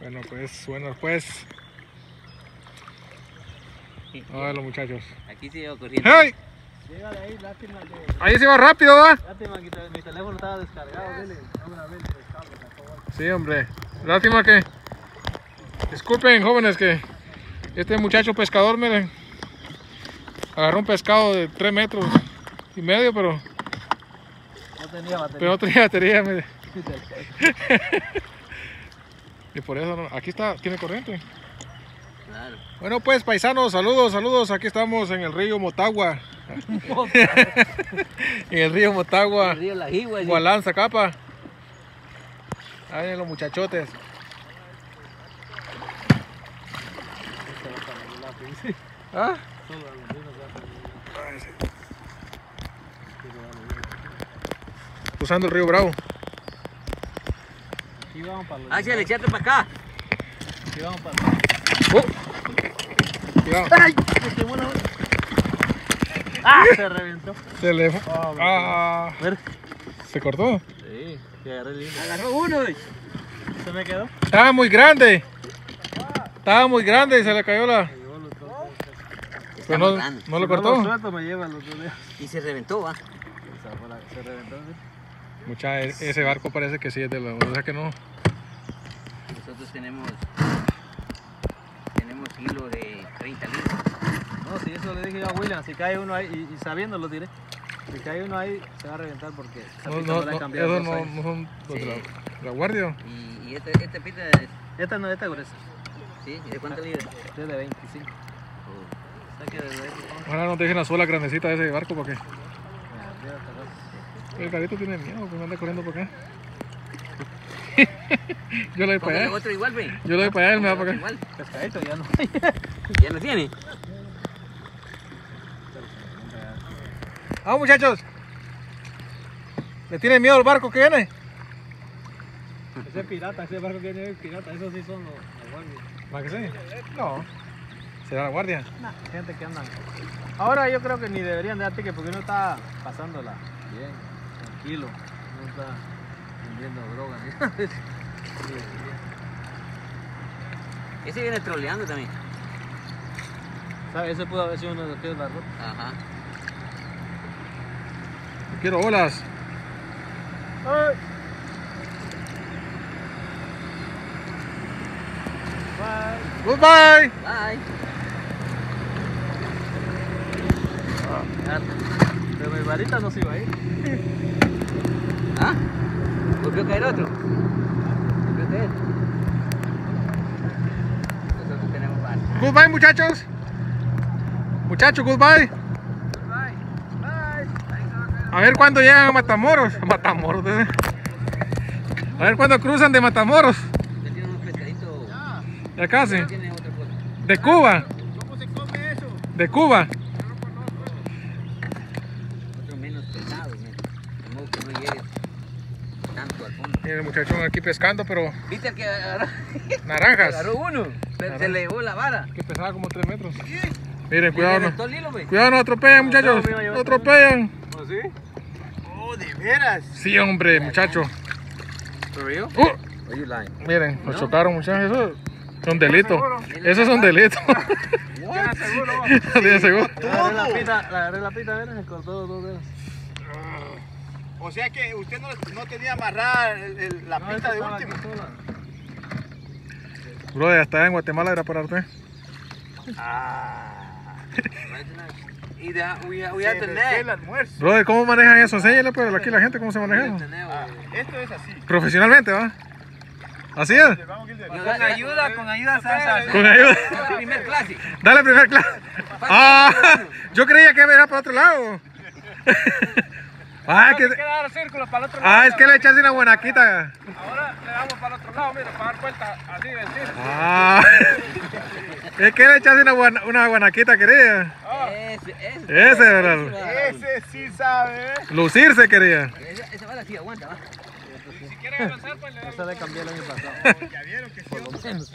Bueno, pues, bueno, pues. A ver los muchachos. Aquí llevo corriendo. ¡Hey! Llegale ahí, lástima que, Ahí se va rápido, ¿va? lástima que mi teléfono estaba descargado, dile. No grabé el pescado, me sacó bueno. Sí, hombre. Lástima que. Disculpen, jóvenes, que este muchacho pescador, miren, agarró un pescado de 3 metros y medio, pero, No tenía batería. pero no tenía batería. mire. y por eso, aquí está, tiene corriente. Claro. Bueno, pues, paisanos, saludos, saludos. Aquí estamos en el río Motagua. en el río Motagua. El río La Jigua. sí. Gualanza, capa. Ahí vienen los muchachotes. ¿Ah? Cruzando el río Bravo. Aquí vamos para los. Ah, sí, le echaste para acá. Aquí vamos para los. Oh. Cuidado. ¡Ay! Me quemó la ¡Ah! Se reventó. Se le Oh, me ah, A ver. se cortó. Sí, que agarré el hilo. Agarró uno. güey. Se me quedó. Estaba muy grande. Estaba muy grande y se le cayó la. Pero no, no lo Si No lo cortó. suelto, me lleva los dos dedos. Y se reventó, va. Se fue Se reventó. ¿sí? Mucha, e- ese barco parece que sí es de la. O sea que no. Nosotros tenemos. Tenemos hilo de 30 litros. No, si eso le dije yo a William, si cae uno ahí, y, y sabiendo lo diré, si cae uno ahí, se va a reventar porque esa No, no, no la no, cambiado esos en dos no, años. no son los de Sí. la, la guardia. Y, y este, este pita es. Esta no, esta es gruesa, ¿Sí? ¿Y de cuántos litros? esta es de 25. Oh. Saque de 25. Ojalá no te dejen la sola grandecita de ese barco porque Mira, mira, esta cosa. El carito tiene miedo, pues anda corriendo para acá. Yo le doy para allá. otro igual, ve. Yo le doy para allá, él me va para acá. Igual. Pescadito ya no. Ya lo tiene. Ah, muchachos. ¿Le tienen miedo al barco que viene? ese pirata, ese barco que tiene pirata, esos sí son los, los guardias. ¿Va que sí? No. ¿Será la guardia? Nah, gente que andan. Ahora yo creo que ni deberían de dar ticket porque uno está pasándola bien, tranquilo. No está vendiendo droga ni nada de eso. Ese viene troleando también. ¿Sabe? Ese pudo haber sido uno de los que la ruta. Ajá. Quiero olas. Goodbye. Bye. Pero mi varita no se iba a ir. ¿Ah? ¿Volvió a caer otro? ¿Volvió a caer? Nosotros tenemos bar. Goodbye, muchachos. Muchachos, goodbye. A ver cuándo llegan a Matamoros. A Matamoros. ¿eh? A ver cuándo cruzan de Matamoros. Ya casi. De Cuba. ¿Cómo se come eso? De Cuba. Otro menos pesado. ¿no? De modo que no llegue tanto al fondo. Mira el muchachón aquí pescando, pero ¿Viste el que agarró, naranjas. agarró uno? Se, se le llevó la vara. Que pesaba como 3 metros. Miren, cuidado. No, hilo, cuidado, no atropellen, muchachos. No atropellan. ¿Oh, sí? Oh, de veras. Sí, hombre, muchacho. Uh, miren, nos chocaron, muchachos. Eso es un delito. Eso es un delito. Ya seguro. ¿Tienes seguro? Le agarré la pita, le agarré la pita, ¿ves? Se cortó los dos dedos. O sea que usted no, no tenía amarrada el- el- la No, pista de último. Brother, hasta en Guatemala era para usted. Y de, we, we Se net. el almuerzo. Brother, ¿cómo manejan eso? Enséñale pues aquí la gente cómo se maneja eso. Ah, esto es así. Profesionalmente, ¿va? ¿Así es? Con ayuda, con ayuda, ¿sabes? Con ayuda. Primer clase. Dale primer clase. Ah, yo creía que era para otro lado. Ah, que... Dar círculos para el otro ah, es que le echaste una buenaquita. Ahora le damos para el otro lado, mira, para dar vuelta así círculo. Ah, es que le echaste una, buena, una guanaquita, quería. Ese, ese. Ese, ¿verdad? Ese sí sabe. ¿eh? Lucirse quería. Esa, esa bala sí aguanta, va. Si quieren avanzar, pues le damos. Esa le cambié el año pasado. Ya vieron que sí. Por lo menos.